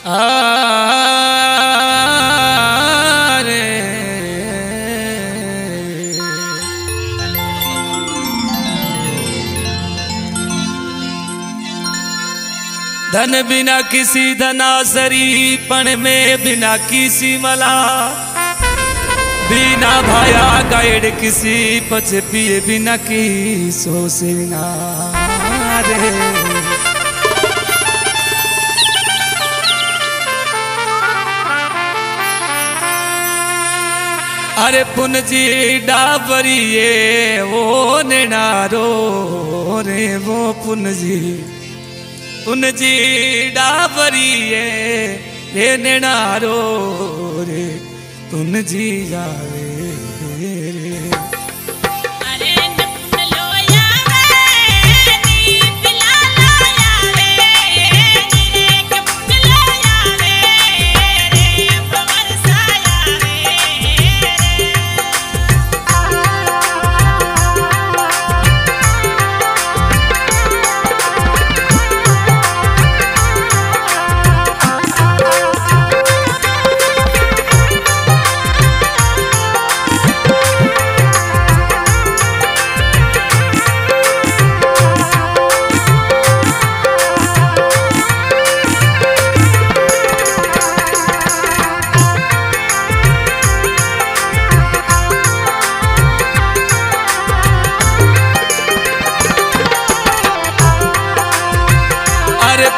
धन बिना किसी धना सरी पण में बिना किसी मला। बिना भाया गाइड किसी पछ पिए बिना की सोसेना रे मारे पुन जी डाबरी ये वो ने रे वो पुन जी पुन जी डाबरी ये ये ने रे पुन जी जावे।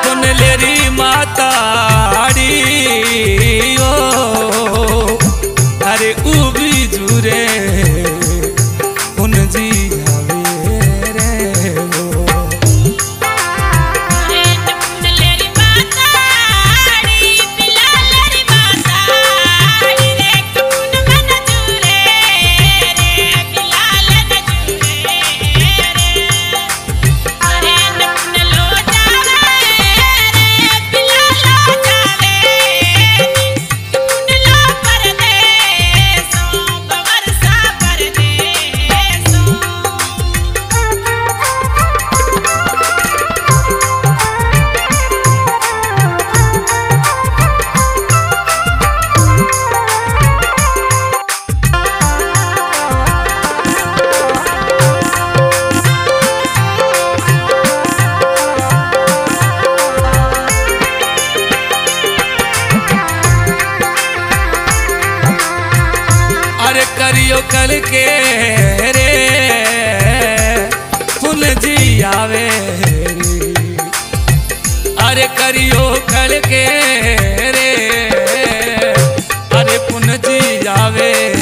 पुनलेरी माताड़ी ओ अरे उबी जुरे प्यार करियो करके रे। अरे पुन जी जावे।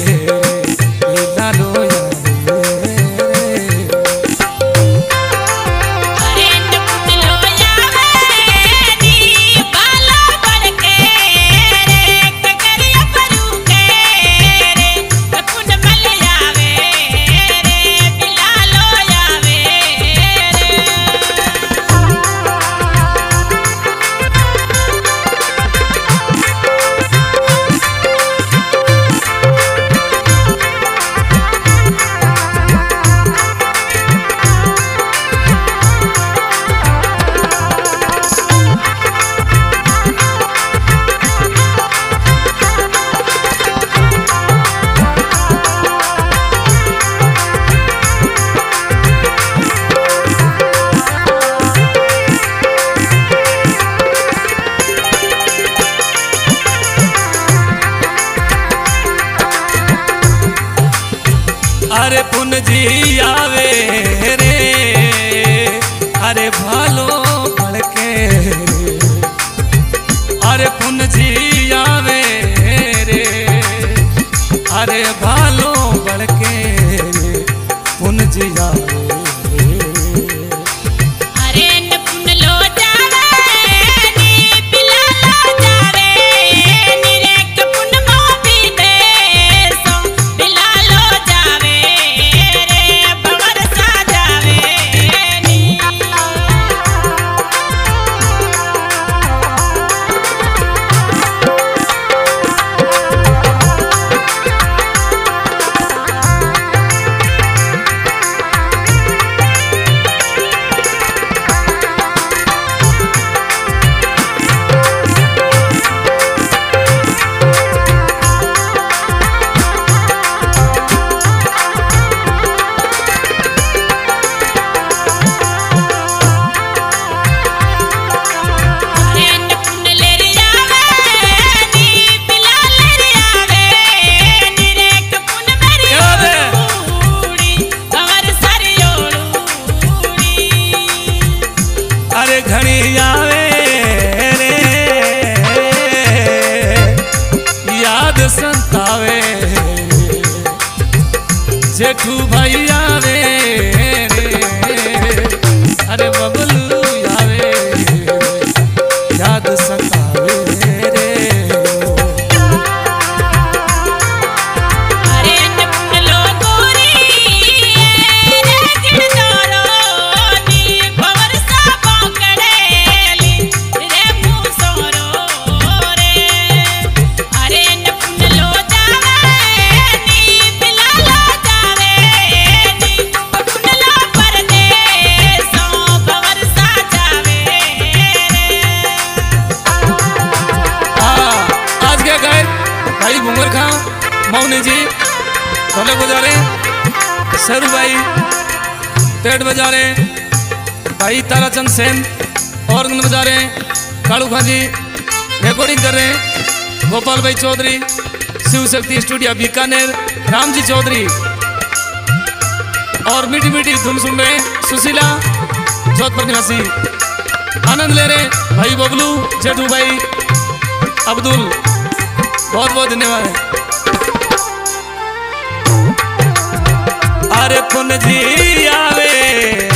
घड़ी आवे रे। याद संतावे। जेठू भैया मौनी जी। ढोलक बजा रहे सरू भाई पेट बजा रहे भाई ताराचंद सेन ऑर्गन बजा रहे कालू खां जी रिकॉर्डिंग कर रहे हैं। गोपाल भाई चौधरी, शिव शक्ति स्टूडियो, बीकानेर राम जी चौधरी। और मीठी मीठी धुन सुन रहे सुशीला जोधपुर निवासी आनंद ले रहे भाई बबलू, जेठू भाई, अब्दुल। बहुत बहुत धन्यवाद। अरे पुन जी आवे।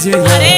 मुझे